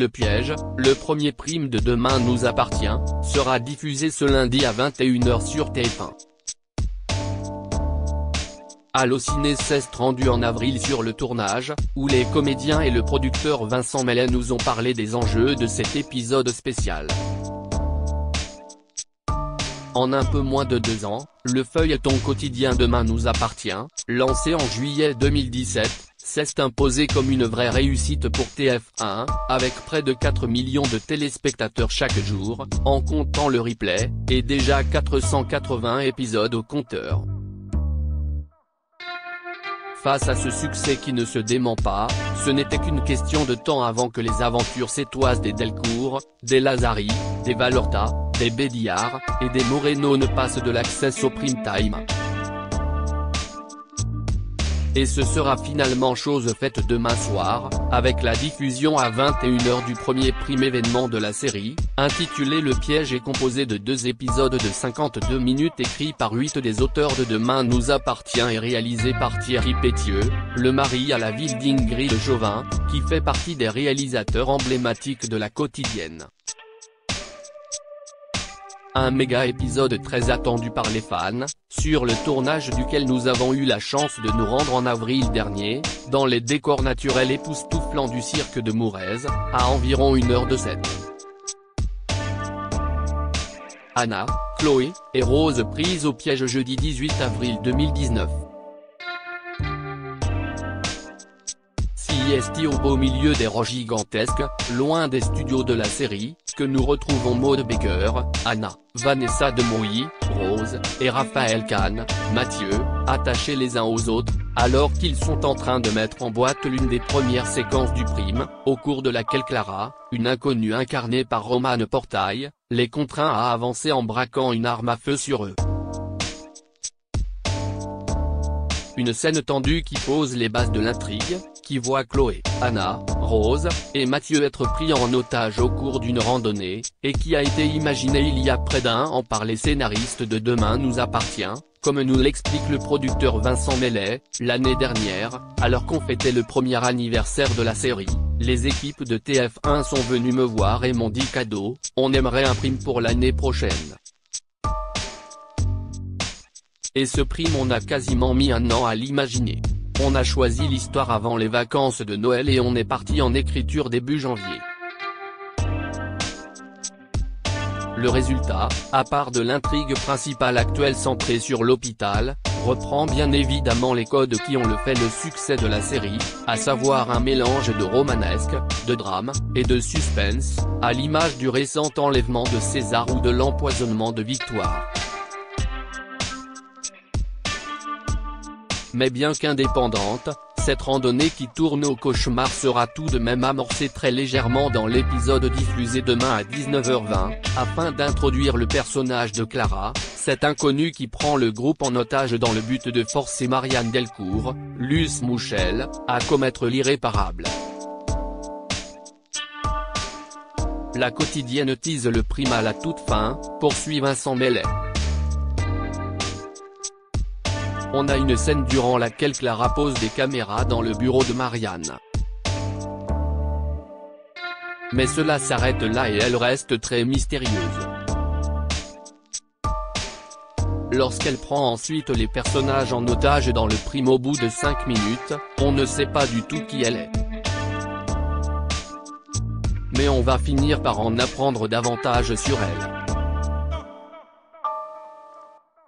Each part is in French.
Le piège, le premier prime de Demain nous appartient, sera diffusé ce lundi à 21h sur TF1. Allociné 16 rendu en avril sur le tournage, où les comédiens et le producteur Vincent Mellet nous ont parlé des enjeux de cet épisode spécial. En un peu moins de deux ans, le feuilleton quotidien Demain nous appartient, lancé en juillet 2017, s'est imposé comme une vraie réussite pour TF1, avec près de 4 millions de téléspectateurs chaque jour, en comptant le replay, et déjà 480 épisodes au compteur. Face à ce succès qui ne se dément pas, ce n'était qu'une question de temps avant que les aventures sétoises des Delcourt, des Lazari, des Valorta, des Bédiard, et des Moreno ne passent de l'accès au prime time. Et ce sera finalement chose faite demain soir, avec la diffusion à 21h du premier prime événement de la série, intitulé Le piège et composé de deux épisodes de 52 minutes écrits par huit des auteurs de Demain nous appartient et réalisé par Thierry Pétieux, le mari à la ville d'Ingrid Chauvin, qui fait partie des réalisateurs emblématiques de la quotidienne. Un méga épisode très attendu par les fans, sur le tournage duquel nous avons eu la chance de nous rendre en avril dernier, dans les décors naturels époustouflants du cirque de Mourez, à environ une heure de set. Anna, Chloé, et Rose prises au piège jeudi 18 avril 2019. Au beau milieu des roches gigantesques, loin des studios de la série, que nous retrouvons Maud Baker, Anna, Vanessa Demouy, Rose, et Raphaël Kahn, Mathieu, attachés les uns aux autres, alors qu'ils sont en train de mettre en boîte l'une des premières séquences du prime, au cours de laquelle Clara, une inconnue incarnée par Romane Portail, les contraint à avancer en braquant une arme à feu sur eux. Une scène tendue qui pose les bases de l'intrigue, qui voit Chloé, Anna, Rose, et Mathieu être pris en otage au cours d'une randonnée, et qui a été imaginé il y a près d'un an par les scénaristes de Demain nous appartient, comme nous l'explique le producteur Vincent Mellet, l'année dernière, alors qu'on fêtait le premier anniversaire de la série, les équipes de TF1 sont venues me voir et m'ont dit cadeau, on aimerait un prime pour l'année prochaine. Et ce prime on a quasiment mis un an à l'imaginer. On a choisi l'histoire avant les vacances de Noël et on est parti en écriture début janvier. Le résultat, à part de l'intrigue principale actuelle centrée sur l'hôpital, reprend bien évidemment les codes qui ont le fait le succès de la série, à savoir un mélange de romanesque, de drame, et de suspense, à l'image du récent enlèvement de César ou de l'empoisonnement de Victoire. Mais bien qu'indépendante, cette randonnée qui tourne au cauchemar sera tout de même amorcée très légèrement dans l'épisode diffusé demain à 19h20, afin d'introduire le personnage de Clara, cette inconnue qui prend le groupe en otage dans le but de forcer Marianne Delcourt, Luce Mouchel, à commettre l'irréparable. La quotidienne tease le prime à toute fin, poursuit Vincent Mellet. On a une scène durant laquelle Clara pose des caméras dans le bureau de Marianne. Mais cela s'arrête là et elle reste très mystérieuse. Lorsqu'elle prend ensuite les personnages en otage dans le prime au bout de 5 minutes, on ne sait pas du tout qui elle est. Mais on va finir par en apprendre davantage sur elle.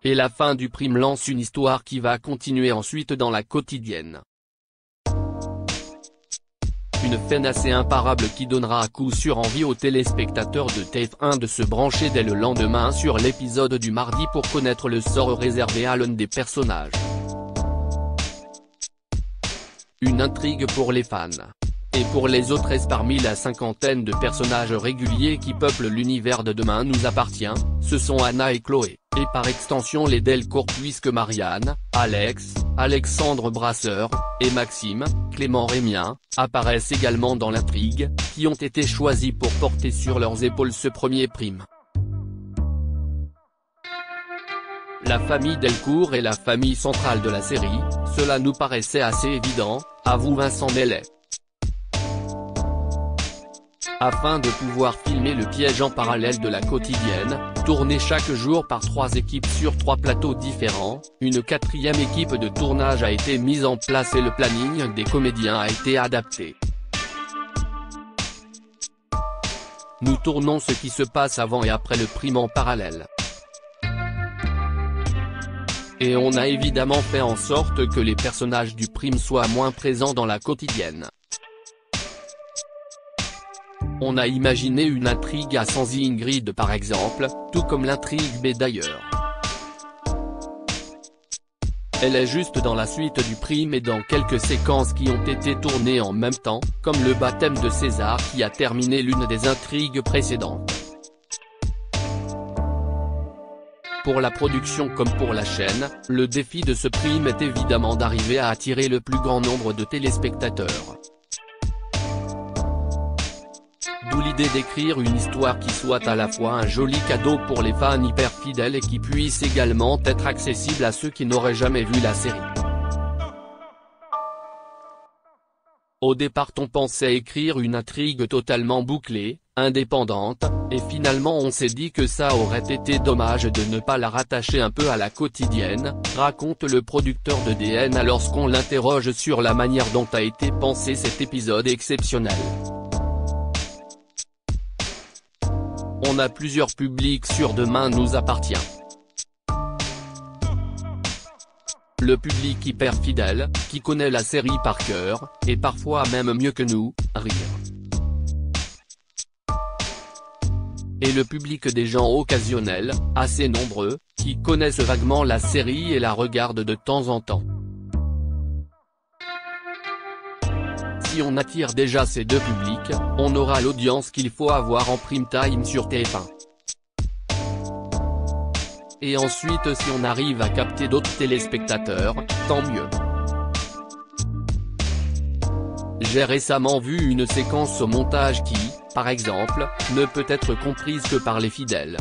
Et la fin du prime lance une histoire qui va continuer ensuite dans la quotidienne. Une fin assez imparable qui donnera à coup sûr envie aux téléspectateurs de TF1 de se brancher dès le lendemain sur l'épisode du mardi pour connaître le sort réservé à l'un des personnages. Une intrigue pour les fans. Et pour les autres parmi la cinquantaine de personnages réguliers qui peuplent l'univers de demain nous appartient, ce sont Anna et Chloé, et par extension les Delcourt puisque Marianne, Alex, Alexandre Brasseur, et Maxime, Clément Rémien, apparaissent également dans l'intrigue, qui ont été choisis pour porter sur leurs épaules ce premier prime. La famille Delcourt est la famille centrale de la série, cela nous paraissait assez évident, avoue Vincent Mellet. Afin de pouvoir filmer le piège en parallèle de la quotidienne, tourné chaque jour par trois équipes sur trois plateaux différents, une quatrième équipe de tournage a été mise en place et le planning des comédiens a été adapté. Nous tournons ce qui se passe avant et après le prime en parallèle. Et on a évidemment fait en sorte que les personnages du prime soient moins présents dans la quotidienne. On a imaginé une intrigue à Sansi Ingrid par exemple, tout comme l'intrigue B d'ailleurs. Elle est juste dans la suite du prime et dans quelques séquences qui ont été tournées en même temps, comme le baptême de César qui a terminé l'une des intrigues précédentes. Pour la production comme pour la chaîne, le défi de ce prime est évidemment d'arriver à attirer le plus grand nombre de téléspectateurs. L'idée d'écrire une histoire qui soit à la fois un joli cadeau pour les fans hyper fidèles et qui puisse également être accessible à ceux qui n'auraient jamais vu la série. Au départ on pensait écrire une intrigue totalement bouclée, indépendante, et finalement on s'est dit que ça aurait été dommage de ne pas la rattacher un peu à la quotidienne, raconte le producteur de DN lorsqu'on l'interroge sur la manière dont a été pensé cet épisode exceptionnel. On a plusieurs publics sur Demain nous appartient. Le public hyper fidèle, qui connaît la série par cœur, et parfois même mieux que nous, rire. Et le public des gens occasionnels, assez nombreux, qui connaissent vaguement la série et la regardent de temps en temps. Si on attire déjà ces deux publics, on aura l'audience qu'il faut avoir en prime time sur TF1. Et ensuite si on arrive à capter d'autres téléspectateurs, tant mieux. J'ai récemment vu une séquence au montage qui, par exemple, ne peut être comprise que par les fidèles.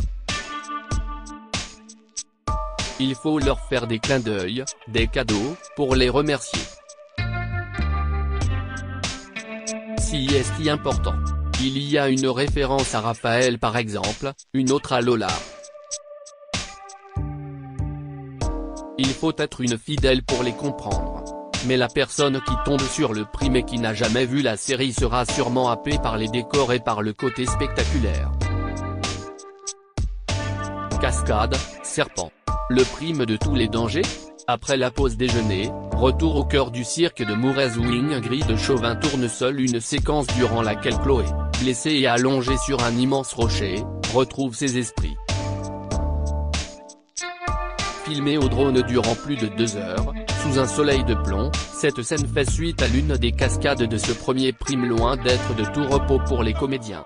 Il faut leur faire des clins d'œil, des cadeaux, pour les remercier. Si est important. Il y a une référence à Raphaël par exemple, une autre à Lola. Il faut être une fidèle pour les comprendre. Mais la personne qui tombe sur le prime et qui n'a jamais vu la série sera sûrement happée par les décors et par le côté spectaculaire. Cascade, serpent. Le prime de tous les dangers? Après la pause déjeuner, retour au cœur du cirque de Mourez où Ingrid Chauvin tourne seule une séquence durant laquelle Chloé, blessée et allongée sur un immense rocher, retrouve ses esprits. Filmée au drone durant plus de deux heures, sous un soleil de plomb, cette scène fait suite à l'une des cascades de ce premier prime loin d'être de tout repos pour les comédiens.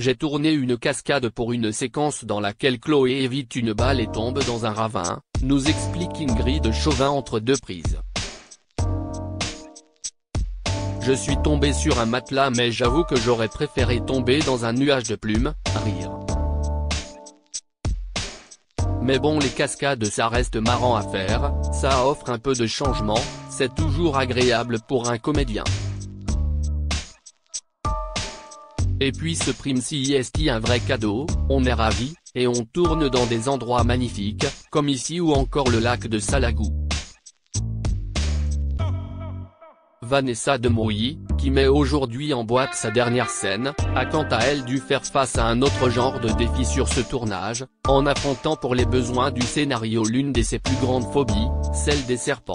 J'ai tourné une cascade pour une séquence dans laquelle Chloé évite une balle et tombe dans un ravin, nous explique Ingrid Chauvin entre deux prises. Je suis tombé sur un matelas mais j'avoue que j'aurais préféré tomber dans un nuage de plumes, rire. Mais bon les cascades ça reste marrant à faire, ça offre un peu de changement, c'est toujours agréable pour un comédien. Et puis ce prime CIST un vrai cadeau, on est ravis, et on tourne dans des endroits magnifiques, comme ici ou encore le lac de Salagou. Vanessa de Mouilly, qui met aujourd'hui en boîte sa dernière scène, a quant à elle dû faire face à un autre genre de défi sur ce tournage, en affrontant pour les besoins du scénario l'une de ses plus grandes phobies, celle des serpents.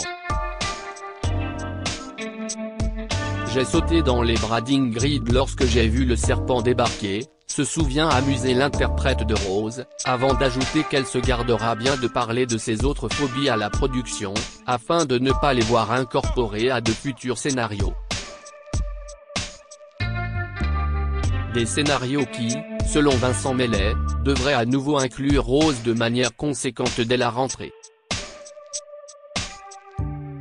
J'ai sauté dans les bras d'Ingrid lorsque j'ai vu le serpent débarquer, se souvient amuser l'interprète de Rose, avant d'ajouter qu'elle se gardera bien de parler de ses autres phobies à la production, afin de ne pas les voir incorporées à de futurs scénarios. Des scénarios qui, selon Vincent Mellet, devraient à nouveau inclure Rose de manière conséquente dès la rentrée.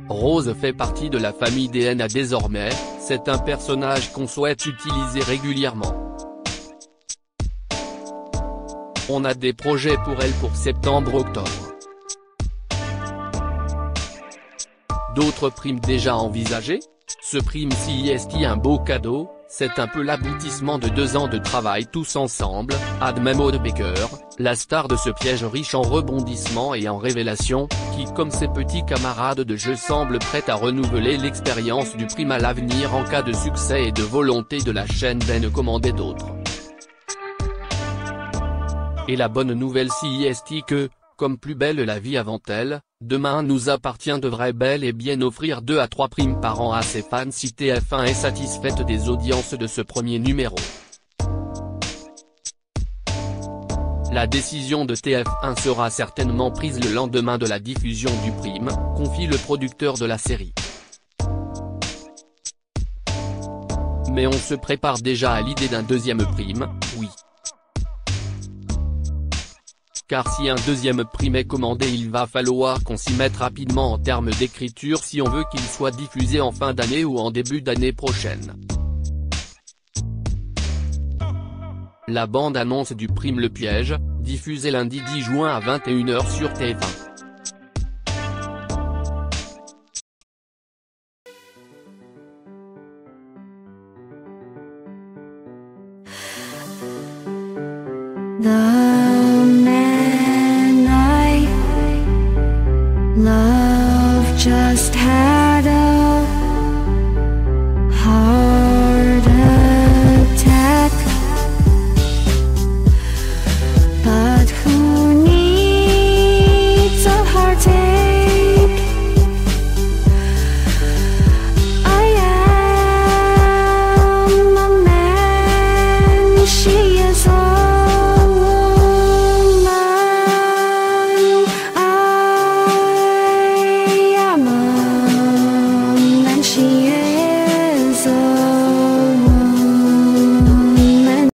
Rose fait partie de la famille DNA désormais, c'est un personnage qu'on souhaite utiliser régulièrement. On a des projets pour elle pour septembre-octobre. D'autres primes déjà envisagées Ce prime CIST un beau cadeau, c'est un peu l'aboutissement de deux ans de travail tous ensemble, admet Maud Baker, la star de ce piège riche en rebondissements et en révélations, qui comme ses petits camarades de jeu semble prête à renouveler l'expérience du prime à l'avenir en cas de succès et de volonté de la chaîne d'en commander d'autres. Et la bonne nouvelle CIST que, comme plus belle la vie avant elle, demain nous appartient devrait bel et bien offrir 2 à 3 primes par an à ses fans si TF1 est satisfaite des audiences de ce premier numéro. La décision de TF1 sera certainement prise le lendemain de la diffusion du prime, confie le producteur de la série. Mais on se prépare déjà à l'idée d'un deuxième prime, car si un deuxième prime est commandé il va falloir qu'on s'y mette rapidement en termes d'écriture si on veut qu'il soit diffusé en fin d'année ou en début d'année prochaine. La bande-annonce du prime Le Piège, diffusée lundi 10 juin à 21h sur TF1.